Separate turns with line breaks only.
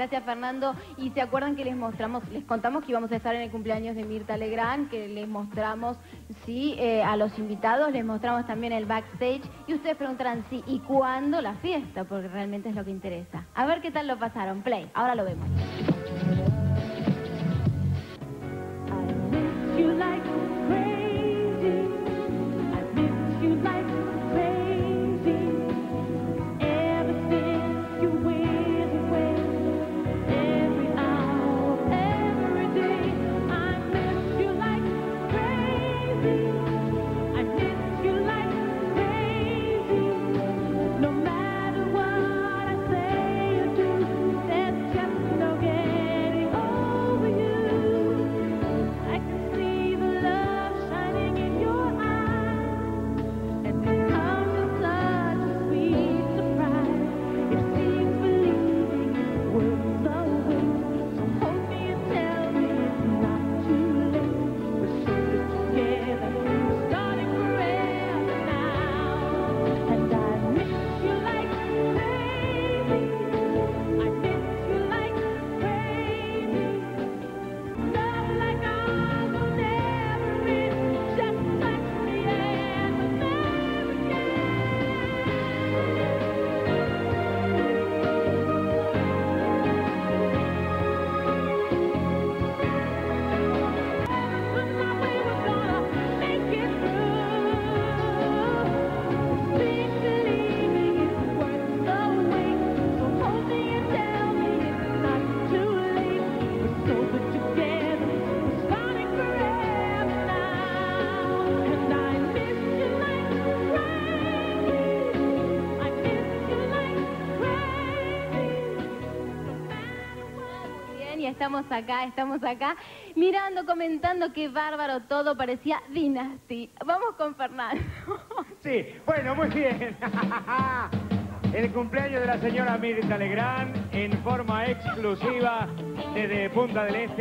Gracias, Fernando. Y se acuerdan que les mostramos, les contamos que íbamos a estar en el cumpleaños de Mirta Legrand, que les mostramos, sí, eh, a los invitados, les mostramos también el backstage. Y ustedes preguntarán, sí, ¿y cuándo la fiesta? Porque realmente es lo que interesa. A ver qué tal lo pasaron. Play, ahora lo vemos. Y estamos acá, estamos acá, mirando, comentando qué bárbaro todo, parecía Dynasty. Vamos con Fernando.
Sí, bueno, muy bien. El cumpleaños de la señora Mirta Legrand en forma exclusiva desde Punta del Este.